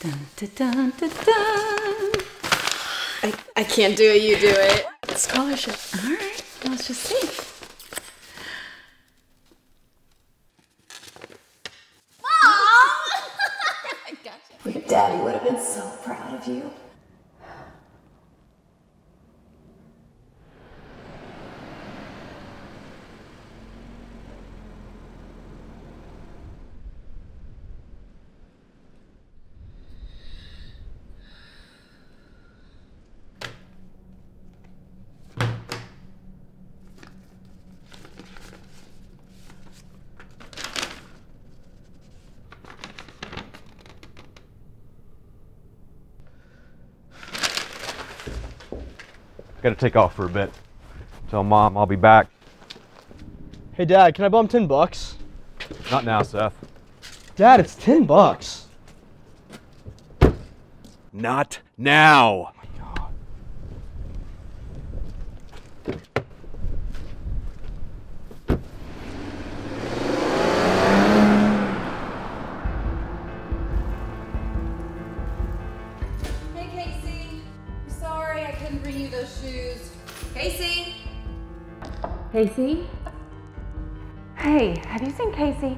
Dun, dun, dun, dun, dun. I, I can't do it, you do it. Scholarship. All right, let's just see. Mom! Your daddy would have been so proud of you. Gotta take off for a bit. Tell mom I'll be back. Hey, Dad, can I bum 10 bucks? Not now, Seth. Dad, it's 10 bucks. Not now. Bring you those shoes. Casey? Casey? Hey, have you seen Casey?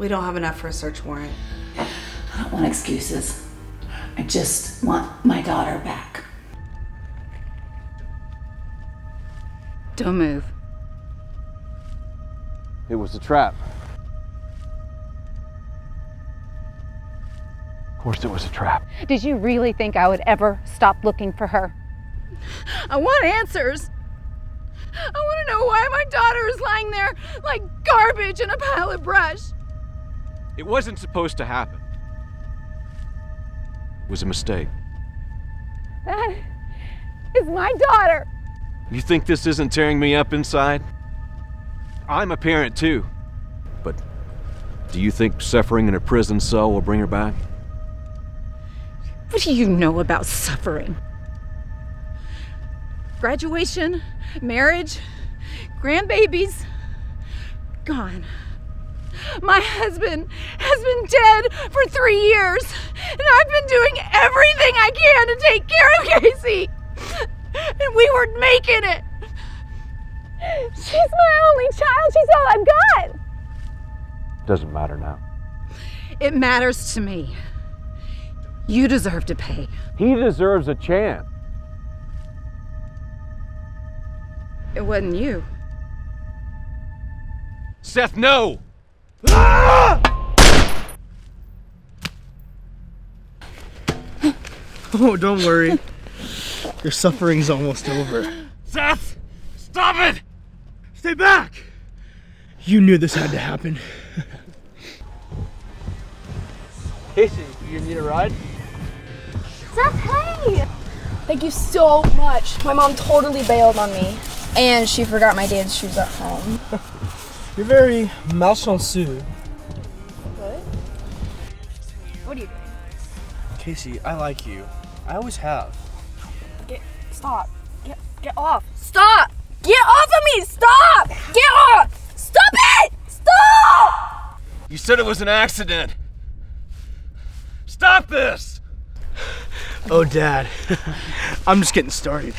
We don't have enough for a search warrant. I don't want excuses. I just want my daughter back. Don't move. It was a trap. Of course, it was a trap. Did you really think I would ever stop looking for her? I want answers. I want to know why my daughter is lying there like garbage in a pile of brush. It wasn't supposed to happen. It was a mistake. That is my daughter. You think this isn't tearing me up inside? I'm a parent too. But do you think suffering in a prison cell will bring her back? What do you know about suffering? Graduation, marriage, grandbabies, gone. My husband has been dead for three years, and I've been doing everything I can to take care of Casey. And we were making it. She's my only child. She's all I've got. Doesn't matter now. It matters to me. You deserve to pay. He deserves a chance. It wasn't you. Seth, no! Oh, don't worry. Your suffering's almost over. Seth! Stop it! Stay back! You knew this had to happen. Casey, do you need a ride? Seth, hey! Thank you so much. My mom totally bailed on me. And she forgot my dad's shoes at home. You're very malchanceux. What? What are you doing? Casey, I like you. I always have. Get stop. Get get off. Stop! Get off of me! Stop! Get off! Stop it! Stop! You said it was an accident. Stop this! Oh, Dad. I'm just getting started.